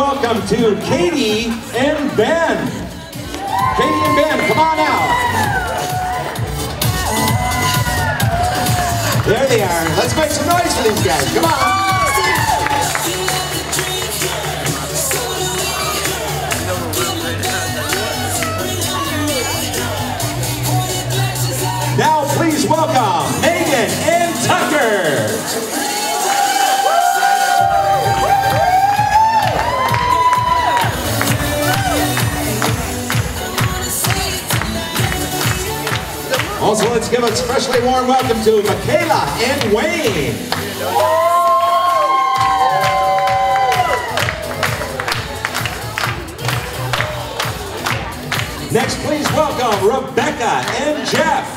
welcome to Katie and Ben. Katie and Ben, come on out. There they are. Let's make some noise for these guys. Come on. Now please welcome Megan and Tucker. Also, let's give a especially warm welcome to Michaela and Wayne. Next, please welcome Rebecca and Jeff.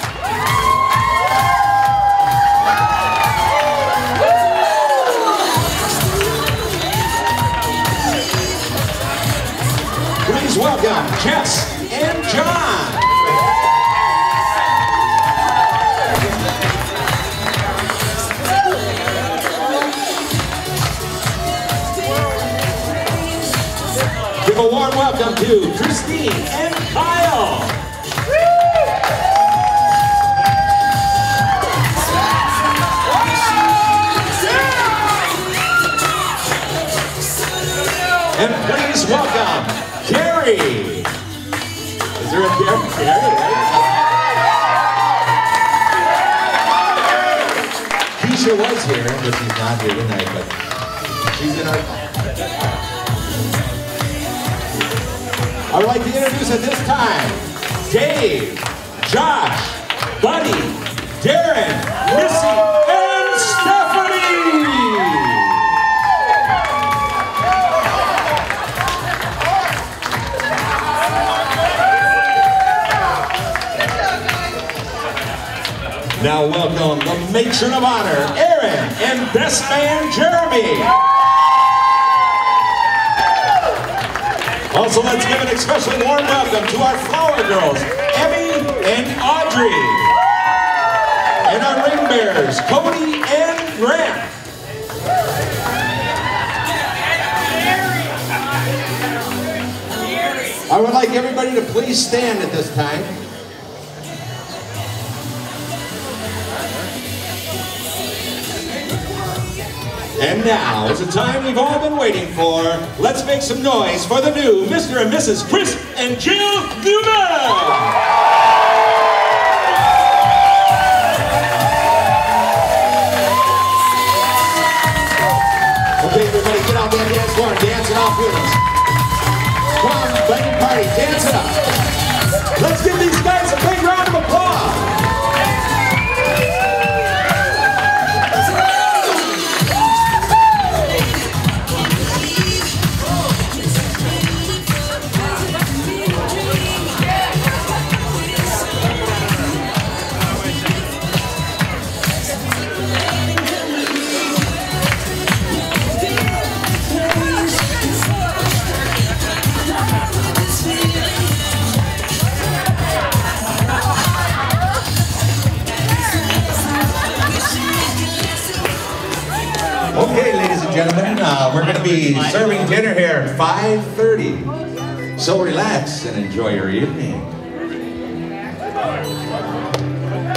Please welcome Jess and John. Give a warm welcome to Christine and Kyle. And please welcome Carrie. Is there a Carrie? Carrie? Keisha was here, but she's not here tonight, but she's in our I would like to introduce at this time Dave, Josh, Buddy, Darren, Missy, and Stephanie. Now welcome the matron of honor, Aaron, and best man, Jeremy. Also, let's give an especially warm welcome to our flower girls, Emmy and Audrey. And our ring bearers, Cody and Grant. I would like everybody to please stand at this time. And now is the time we've all been waiting for. Let's make some noise for the new Mr. and Mrs. Chris and Jill Newman! Okay, everybody, get out there, and dance floor and dance it off with us. Come on, party, dance it up. Uh, we're going to be serving dinner here at 5.30. So relax and enjoy your evening.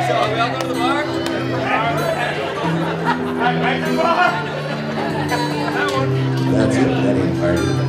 So, we all go to the bar? That's it, that ain't party.